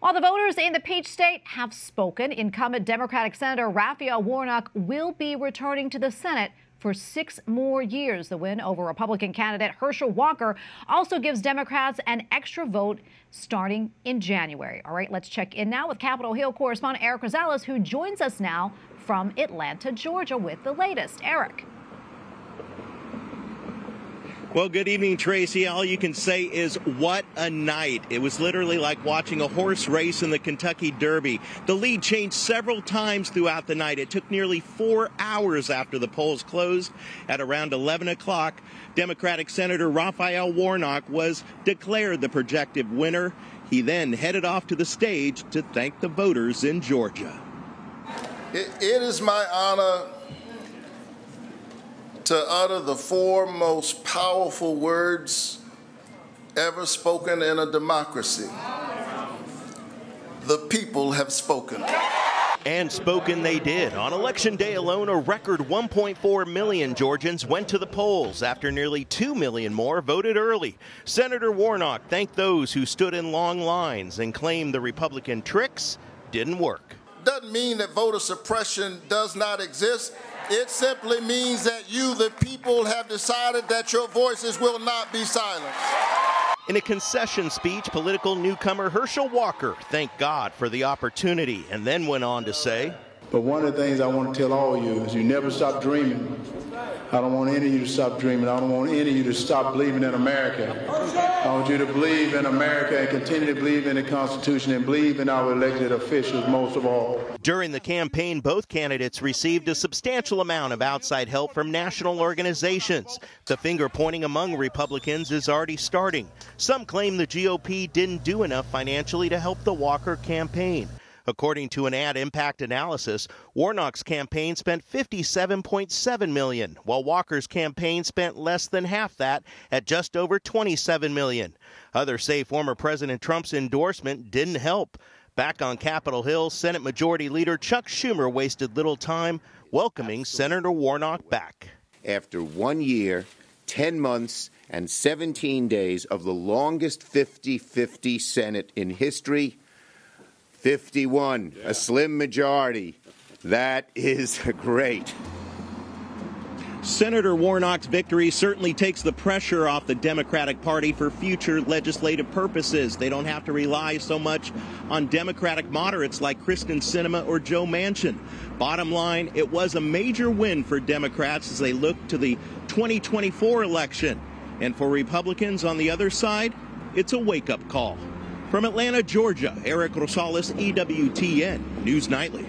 While the voters in the Peach State have spoken, incumbent Democratic Senator Raphael Warnock will be returning to the Senate for six more years. The win over Republican candidate Herschel Walker also gives Democrats an extra vote starting in January. All right, let's check in now with Capitol Hill correspondent Erik Rosales, who joins us now from Atlanta, Georgia, with the latest. Erik. Well, good evening, Tracy. All you can say is what a night. It was literally like watching a horse race in the Kentucky Derby. The lead changed several times throughout the night. It took nearly four hours after the polls closed. At around 11 o'clock, Democratic Senator Raphael Warnock was declared the projected winner. He then headed off to the stage to thank the voters in Georgia. it, it is my honor to utter the four most powerful words ever spoken in a democracy. The people have spoken. And spoken they did. On election day alone, a record 1.4 million Georgians went to the polls after nearly 2 million more voted early. Senator Warnock thanked those who stood in long lines and claimed the Republican tricks didn't work. Doesn't mean that voter suppression does not exist. It simply means that you, the people, have decided that your voices will not be silenced. In a concession speech, political newcomer Herschel Walker thanked God for the opportunity and then went on to say, But one of the things I want to tell all of you is you never stop dreaming. I don't want any of you to stop dreaming. I don't want any of you to stop believing in America. I want you to believe in America and continue to believe in the Constitution and believe in our elected officials most of all. During the campaign, both candidates received a substantial amount of outside help from national organizations. The finger pointing among Republicans is already starting. Some claim the GOP didn't do enough financially to help the Walker campaign. According to an AdImpact analysis, Warnock's campaign spent 57.7 million, while Walker's campaign spent less than half that at just over 27 million. Others say former President Trump's endorsement didn't help. Back on Capitol Hill, Senate Majority Leader Chuck Schumer wasted little time welcoming Senator Warnock back. After one year, 10 months, and 17 days of the longest 50 50 Senate in history, 51, a slim majority. That is great. Senator Warnock's victory certainly takes the pressure off the Democratic Party for future legislative purposes. They don't have to rely so much on Democratic moderates like Kyrsten Sinema or Joe Manchin. Bottom line, it was a major win for Democrats as they look to the 2024 election. And for Republicans on the other side, it's a wake up call. From Atlanta, Georgia, Erik Rosales, EWTN, News Nightly.